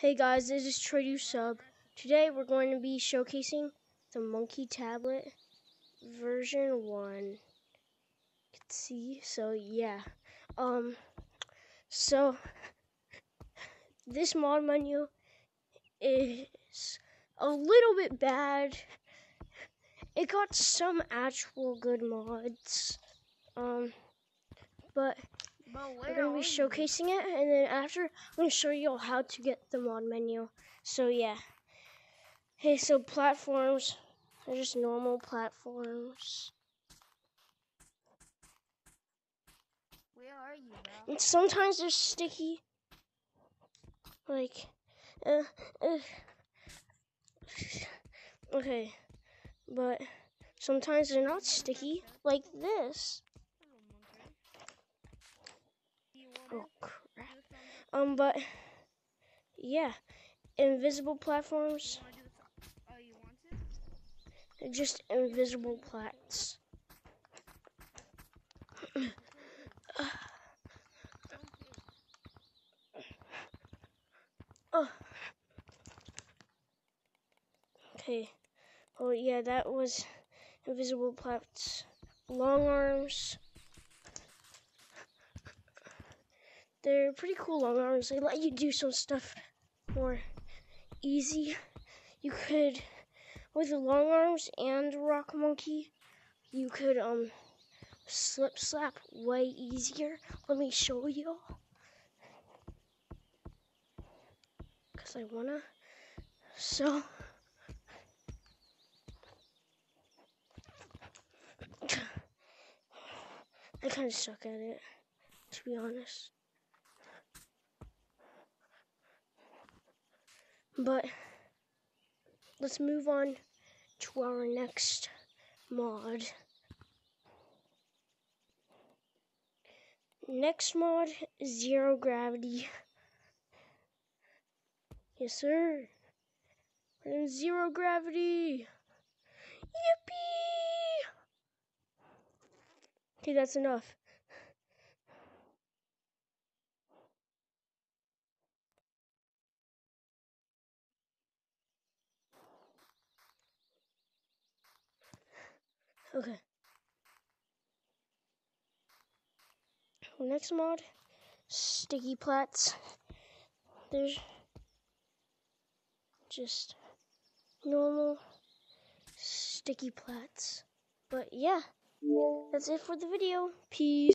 Hey guys, this is Tradu Sub. Today we're going to be showcasing the Monkey Tablet version 1. You can see, so yeah. Um, so this mod menu is a little bit bad. It got some actual good mods. Um, but we're going to be showcasing it, and then after, I'm going to show you all how to get the mod menu. So, yeah. Hey, so platforms are just normal platforms. Where are you, bro? And sometimes they're sticky. Like, uh, uh. Okay, but sometimes they're not sticky, like this. Oh crap. Um, but yeah, invisible platforms. Oh, you want to? They're just invisible plats. oh. Okay. Oh yeah, that was invisible plats. Long arms. They're pretty cool long arms. They let you do some stuff more easy. You could, with the long arms and rock monkey, you could um slip slap way easier. Let me show you. Cause I wanna. So. I kind of suck at it, to be honest. But let's move on to our next mod. Next mod Zero Gravity. Yes, sir. We're in Zero Gravity. Yippee! Okay, that's enough. Okay. Next mod, sticky plats. There's just normal sticky plats. But yeah, that's it for the video. Peace.